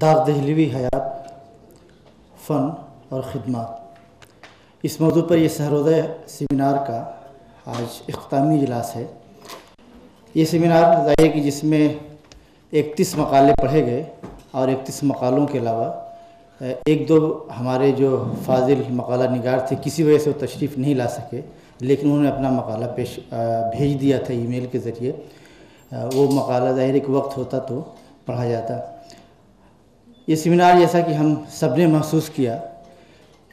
داغ دہلوی حیات، فن اور خدمات۔ اس موضوع پر یہ سہروزہ سیمینار کا آج اختتامی اجلاس ہے۔ یہ سیمینار ظاہر کہ جس میں اکتیس مقالے پڑھے گئے اور اکتیس مقالوں کے علاوہ، ایک دو ہمارے جو فاضل مقالہ نگار تھے، کسی وجہ سے وہ تشریف نہیں لا سکے، لیکن انہوں نے اپنا مقالہ پیش بھیج دیا تھا ای میل کے ذریعے۔ وہ مقالہ ظاہر ایک وقت ہوتا تو پڑھا جاتا۔ یہ سیمینار جیسا کہ ہم سب نے محسوس کیا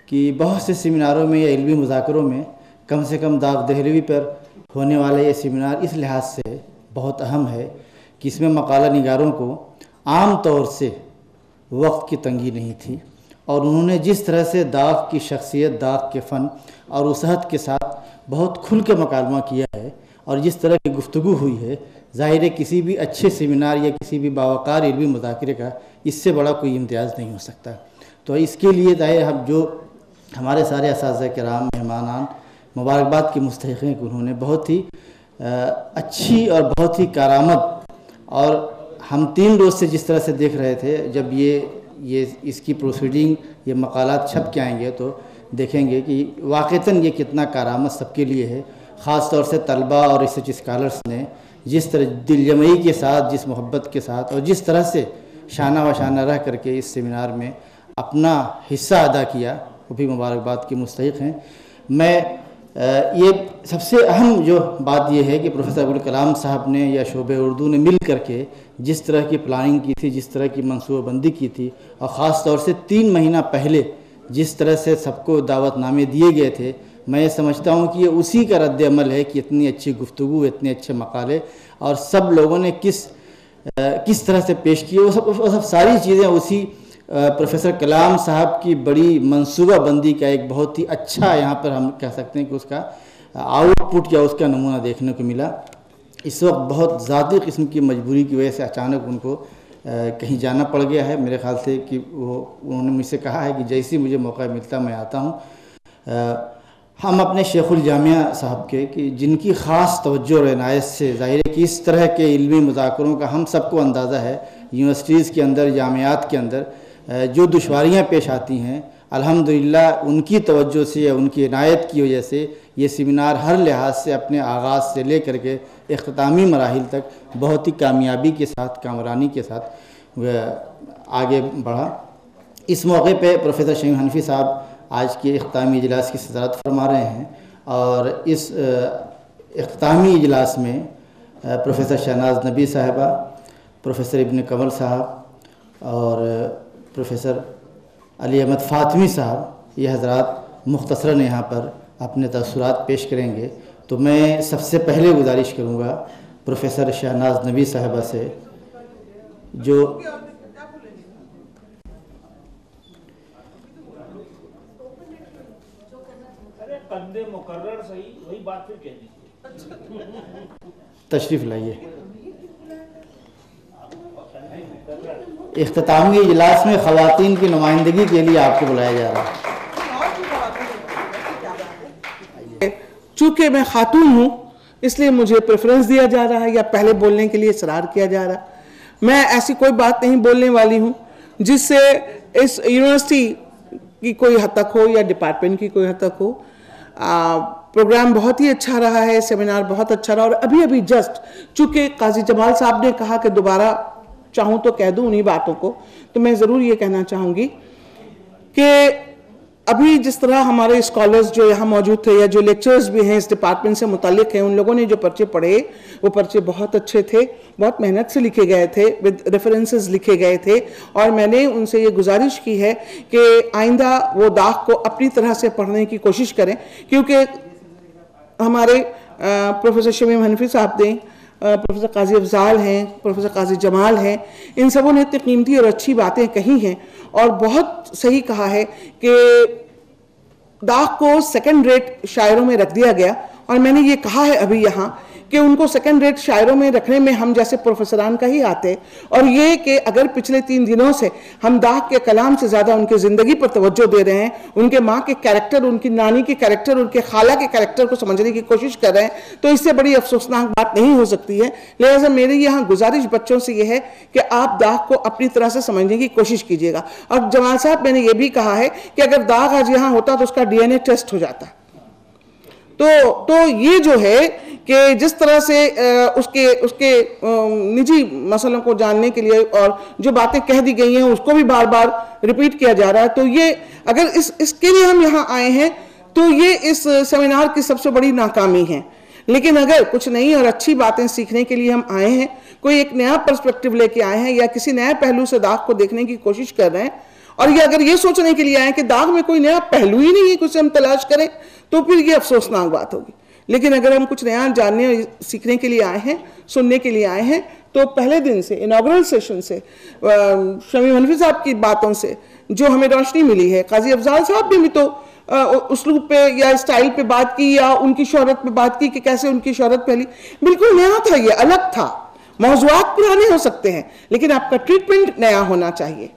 کہ بہت سے سیمیناروں میں یا علمی مذاکروں میں کم سے کم داغ دہلوی پر ہونے والا یہ سیمینار اس لحاظ سے بہت اہم ہے کہ اس میں مقالہ نگاروں کو عام طور سے وقت کی تنگی نہیں تھی اور انہوں نے جس طرح سے داغ کی شخصیت، داغ کے فن اور وسعت کے ساتھ بہت کھل کے مکالمہ کیا ہے اور جس طرح کی گفتگو ہوئی ہے ظاہر ہے کسی بھی اچھے سیمینار یا کسی بھی باوقار علمی مذاکرے کا اس سے بڑا کوئی امتیاز نہیں ہو سکتا۔ تو اس کے لیے ظاہر ہم جو ہمارے سارے اساتذہ کرام، مہمانان، مبارکباد کے مستحق ہیں کہ انہوں نے بہت ہی اچھی اور بہت ہی کارآمد اور ہم تین روز سے جس طرح سے دیکھ رہے تھے، جب یہ یہ اس کی پروسیڈنگ یہ مقالات چھپ کے آئیں گے تو دیکھیں گے کہ واقعتاً یہ کتنا کارآمد سب کے لیے ہے۔ خاص طور سے طلبہ اور ریسرچ اسکالرس نے جس طرح دل جمعی کے ساتھ، جس محبت کے ساتھ اور جس طرح سے شانہ و شانہ رہ کر کے اس سیمینار میں اپنا حصہ ادا کیا، وہ بھی مبارکباد کے مستحق ہیں۔ میں یہ سب سے اہم جو بات یہ ہے کہ پروفیسر ابوالکلام صاحب نے یا شعبہ اردو نے مل کر کے جس طرح کی پلاننگ کی تھی، جس طرح کی منصوبہ بندی کی تھی اور خاص طور سے تین مہینہ پہلے جس طرح سے سب کو دعوت نامے دیے گئے تھے میں یہ سمجھتا ہوں کہ یہ اسی کا رد عمل ہے کہ اتنی اچھی گفتگو، اتنے اچھے مقالے اور سب لوگوں نے کس کس طرح سے پیش کیے، وہ سب وہ سب ساری چیزیں اسی پروفیسر کلام صاحب کی بڑی منصوبہ بندی کا ایک بہت ہی اچھا یہاں پر ہم کہہ سکتے ہیں کہ اس کا آؤٹ پٹ یا اس کا نمونہ دیکھنے کو ملا۔ اس وقت بہت ذاتی قسم کی مجبوری کی وجہ سے اچانک ان کو کہیں جانا پڑ گیا ہے۔ میرے خیال سے کہ وہ، انہوں نے مجھ سے کہا ہے کہ جیسی مجھے موقع ملتا میں آتا ہوں۔ ہم اپنے شیخ الجامعہ صاحب کے کہ جن کی خاص توجہ اور عنایت سے ظاہر ہے کہ اس طرح کے علمی مذاکروں کا ہم سب کو اندازہ ہے، یونیورسٹیز کے اندر، جامعات کے اندر جو دشواریاں پیش آتی ہیں، الحمدللہ ان کی توجہ سے یا ان کی عنایت کی وجہ سے یہ سیمینار ہر لحاظ سے اپنے آغاز سے لے کر کے اختتامی مراحل تک بہت ہی کامیابی کے ساتھ، کامرانی کے ساتھ آگے بڑھا۔ اس موقع پہ پروفیسر شیم حنفی صاحب آج کے اختتامی اجلاس کی صدارت فرما رہے ہیں اور اس اختتامی اجلاس میں پروفیسر شہناز نبی صاحبہ، پروفیسر ابن کمل صاحب اور پروفیسر علی احمد فاطمی صاحب، یہ حضرات مختصراً یہاں پر اپنے تاثرات پیش کریں گے۔ تو میں سب سے پہلے گزارش کروں گا پروفیسر شہناز نبی صاحبہ سے، جو تشریف لائیے۔ اختتامی اجلاس میں خواتین کی نمائندگی کے لیے آپ کو بلایا جا رہا ہے۔ چونکہ میں خاتون ہوں اس لیے مجھے پریفرنس دیا جا رہا ہے یا پہلے بولنے کے لیے اصرار کیا جا رہا۔ ہے میں ایسی کوئی بات نہیں بولنے والی ہوں جس سے اس یونیورسٹی کی کوئی حد تک ہو یا ڈپارٹمنٹ کی کوئی حد تک ہو۔ پروگرام بہت ہی اچھا رہا ہے، سیمینار بہت اچھا رہا اور ابھی ابھی جسٹ چونکہ قاضی جمال صاحب نے کہا کہ دوبارہ چاہوں تو کہہ دوں انہی باتوں کو، تو میں ضرور یہ کہنا چاہوں گی کہ ابھی جس طرح ہمارے اسکالرز جو یہاں موجود تھے یا جو لیکچرز بھی ہیں اس ڈپارٹمنٹ سے متعلق ہیں، ان لوگوں نے جو پرچے پڑھے، وہ پرچے بہت اچھے تھے، بہت محنت سے لکھے گئے تھے ود ریفرنسز لکھے گئے تھے، اور میں نے ان سے یہ گزارش کی ہے کہ آئندہ وہ داغ کو اپنی طرح سے پڑھنے کی کوشش کریں، کیونکہ ہمارے پروفیسر شمیم حنفی صاحب نے پروفیسر قاضی افضال ہیں، پروفیسر قاضی جمال ہیں، ان سبوں نے اتنی قیمتی اور اچھی باتیں کہی ہیں اور بہت صحیح کہا ہے کہ داغ کو سیکنڈ ریٹ شاعروں میں رکھ دیا گیا اور میں نے یہ کہا ہے ابھی یہاں کہ ان کو سیکنڈ ریٹ شاعروں میں رکھنے میں ہم جیسے پروفیسران کا ہی آتے اور یہ کہ اگر پچھلے تین دنوں سے ہم داغ کے کلام سے زیادہ ان کے زندگی پر توجہ دے رہے ہیں، ان کے ماں کے کیریکٹر ان کی نانی کے کیریکٹر ان کے خالہ کے کیریکٹر کو سمجھنے کی کوشش کر رہے ہیں، تو اس سے بڑی افسوسناک بات نہیں ہو سکتی ہے۔ لہٰذا میری یہاں گزارش بچوں سے یہ ہے کہ آپ داغ کو اپنی طرح سے سمجھنے کی کوشش کیجیے گا۔ اور جمال صاحب، میں نے یہ بھی کہا ہے کہ اگر داغ آج یہاں ہوتا تو اس کا ڈی این اے ٹیسٹ ہو جاتا۔ تو تو یہ جو ہے کہ جس طرح سے اس کے اس کے نجی مسئلوں کو جاننے کے لیے اور جو باتیں کہہ دی گئی ہیں، اس کو بھی بار بار ریپیٹ کیا جا رہا ہے۔ تو یہ، اگر اس اس کے لیے ہم یہاں آئے ہیں، تو یہ اس سیمینار کی سب سے بڑی ناکامی ہے۔ لیکن اگر کچھ نئی اور اچھی باتیں سیکھنے کے لیے ہم آئے ہیں، کوئی ایک نیا پرسپیکٹیو لے کے آئے ہیں یا کسی نئے پہلو سے داغ کو دیکھنے کی کوشش کر رہے ہیں، اور یہ اگر یہ سوچنے کے لیے آئے ہیں کہ داغ میں کوئی نیا پہلو ہی نہیں ہے کچھ ہم تلاش کریں تو پھر یہ افسوسناک بات ہوگی۔ لیکن اگر ہم کچھ نیا جاننے اور سیکھنے کے لیے آئے ہیں، سننے کے لیے آئے ہیں، تو پہلے دن سے انوگرل سیشن سے شمی منفی صاحب کی باتوں سے جو ہمیں روشنی ملی ہے، قاضی افضال صاحب نے بھی تو اسلوب پہ یا اسٹائل پہ بات کی یا ان کی شہرت پہ بات کی کہ کیسے ان کی شہرت پھیلی۔ بالکل نیا تھا یہ، الگ تھا۔ موضوعات پرانے ہو سکتے ہیں، لیکن آپ کا ٹریٹمنٹ نیا ہونا چاہیے۔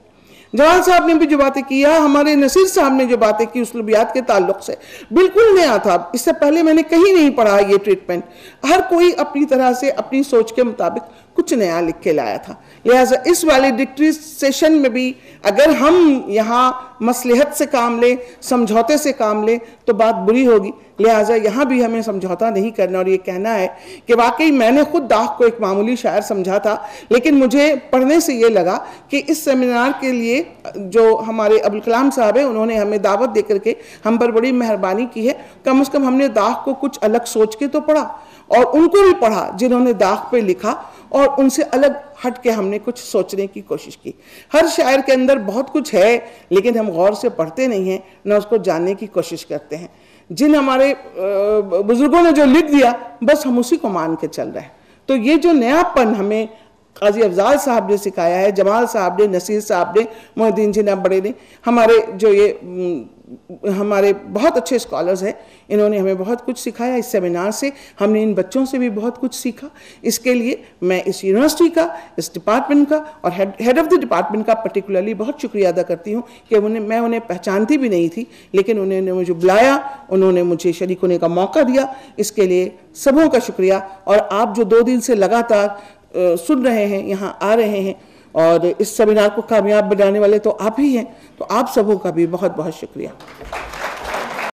جوان صاحب نے بھی جو باتیں کیا ہمارے نصیر صاحب نے جو باتیں کی اسلوبیات کے تعلق سے، بالکل نیا تھا۔ اس سے پہلے میں نے کہیں نہیں پڑھا یہ ٹریٹمنٹ ہر کوئی اپنی طرح سے، اپنی سوچ کے مطابق کچھ نیا لکھ کے لایا تھا۔ لہٰذا اس ویلیڈکٹری سیشن میں بھی اگر ہم یہاں مسلحت سے کام لیں، سمجھوتے سے کام لیں تو بات بری ہوگی۔ لہٰذا یہاں بھی ہمیں سمجھوتا نہیں کرنا اور یہ کہنا ہے کہ واقعی میں نے خود داغ کو ایک معمولی شاعر سمجھا تھا، لیکن مجھے پڑھنے سے یہ لگا کہ اس سیمینار کے لیے جو ہمارے ابوالکلام صاحب ہیں، انہوں نے ہمیں دعوت دے کر کے ہم پر بڑی مہربانی کی ہے۔ کم از کم ہم نے داغ کو کچھ الگ سوچ کے تو پڑھا اور ان کو بھی پڑھا جنہوں نے داغ پہ لکھا اور ان سے الگ ہٹ کے ہم نے کچھ سوچنے کی کوشش کی۔ ہر شاعر کے اندر بہت کچھ ہے، لیکن ہم غور سے پڑھتے نہیں ہیں، نہ اس کو جاننے کی کوشش کرتے ہیں۔ جن ہمارے بزرگوں نے جو لکھ دیا، بس ہم اسی کو مان کے چل رہے ہیں۔ تو یہ جو نیا پن ہمیں قاضی افضال صاحب نے سکھایا ہے، جمال صاحب نے، نصیر صاحب نے محدین جناب جی بڑے نے، ہمارے جو یہ ہمارے بہت اچھے اسکالرز ہیں، انہوں نے ہمیں بہت کچھ سکھایا اس سیمینار سے، ہم نے ان بچوں سے بھی بہت کچھ سیکھا۔ اس کے لیے میں اس یونیورسٹی کا، اس ڈپارٹمنٹ کا اور ہیڈ آف دی ڈپارٹمنٹ کا پرٹیکولرلی بہت شکریہ ادا کرتی ہوں کہ انہیں، میں انہیں پہچانتی بھی نہیں تھی، لیکن انہوں نے مجھے بلایا، انہوں نے مجھے شریک ہونے کا موقع دیا۔ اس کے لیے سبوں کا شکریہ۔ اور آپ جو دو دن سے لگاتار سن رہے ہیں، یہاں آ رہے ہیں اور اس سیمینار کو کامیاب بنانے والے تو آپ ہی ہیں، تو آپ سبوں کا بھی بہت بہت شکریہ۔